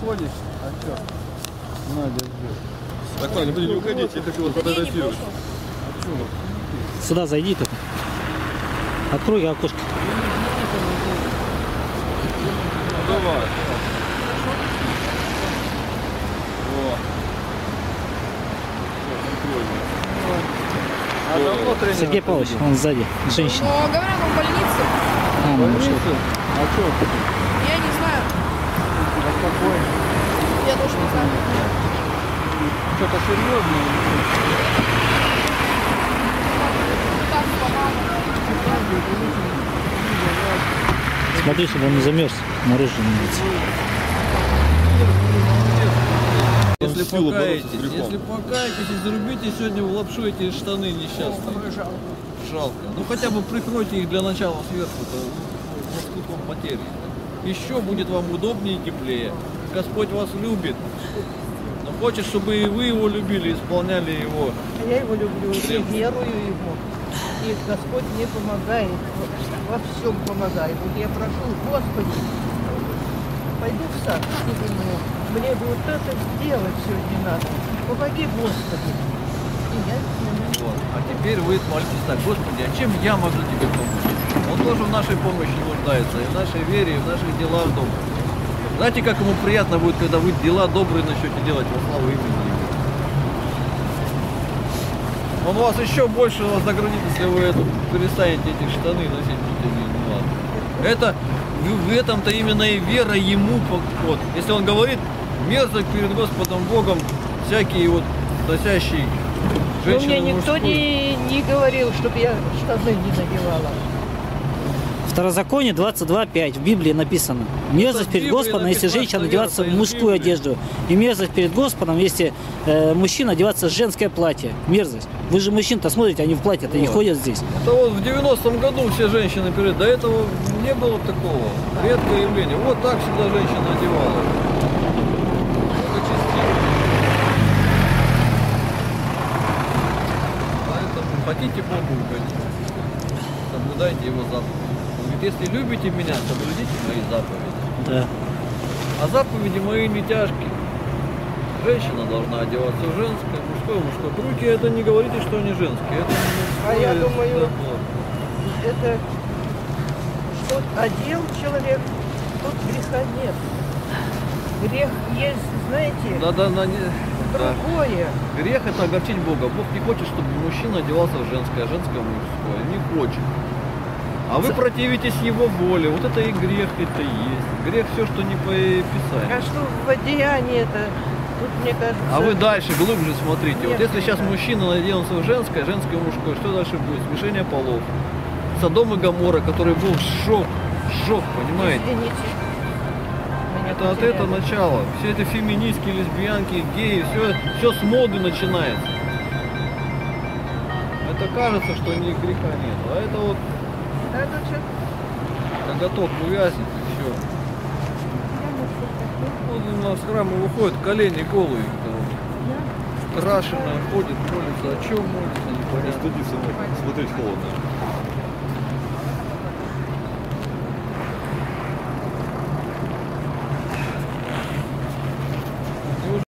выходишь, а что? На, держи. Так, ладно, подожди, не уходите, я хочу вас фотографировать. Сюда зайди только. Открой окошко. Ну, давай. А? Сергей Павлович, он сзади, женщина. Но говорят, он в больнице. А, ну, Больница? что? А что? Я не знаю. А какой? Не знаю. Что-то серьезное? Смотри, чтобы он не замерз. Мороз же на улице. Если покаетесь, если покаетесь и зарубите сегодня в лапшу эти штаны несчастные. Жалко. Ну хотя бы прикройте их для начала сверху, то лоскутом потери. Еще будет вам удобнее и теплее. Господь вас любит. Но хочет, чтобы и вы его любили, исполняли его. А Я его люблю, и верую ему. И Господь мне помогает, во- всем помогает. Вот я прошу, Господи, пойду в сад и думаю, мне бы вот это сделать сегодня надо. Помоги, Господи. И я. Вот. А теперь вы молитесь так, Господи, а чем я могу тебе помочь? Он тоже в нашей помощи нуждается, и в нашей вере, и в наших делах добрых. Знаете, как ему приятно будет, когда вы дела добрые начнете делать во славу имени Его? Он вас еще больше вознаградит, если вы это, перестанете эти штаны носить внутренние дела. Это в, этом-то именно и вера ему. Вот. Если он говорит, мерзок перед Господом Богом всякие вот носящие Но женщины мне никто мужскую. не, не говорил, чтобы я штаны не надевала. Второзаконие 22.5 в Библии написано. Мерзость перед Господом, если женщина одеваться в мужскую одежду. И мерзость перед Господом, если э, мужчина одеваться в женское платье. Мерзость. Вы же мужчин-то смотрите, они в платье-то не ходят здесь. Это вот в 90-м году все женщины перед. До этого не было такого. Редкое явление. Вот так всегда женщина одевалась. Хотите Богу угодить, соблюдайте Его заповеди. Говорит, если любите меня, соблюдите мои заповеди. Да. А заповеди мои не тяжкие. Женщина должна одеваться в женское, мужское, мужское. Руки это не говорите, что они женские. Это А я думаю, это что одел человек, тут греха нет. Грех есть, знаете, Надо на не... да. другое. Грех это огорчить Бога. Бог не хочет, чтобы мужчина одевался в женское, а женское в мужское. Не хочет. А вы противитесь его воле. Вот это и грех это и есть. Грех все, что не по А Писанию. что в одеянии это, тут мне кажется... А вы дальше, глубже смотрите. Вот Нет, если сейчас мужчина надеялся в женское, женское мужское, что дальше будет? Смешение полов. Содом и Гамора, который был шок. Шок, понимаете? Извините. Меня Это от этого начала. Все это феминистки, лесбиянки, геи, все, все с моды начинается. Это кажется, что ни греха нет. А это вот Да, что? коготок увязнет и все. Вот у нас с храма выходят колени голые. Крашеная, ходит, молится. О чем молится, Не непонятно. стыдиться, смотреть холодно.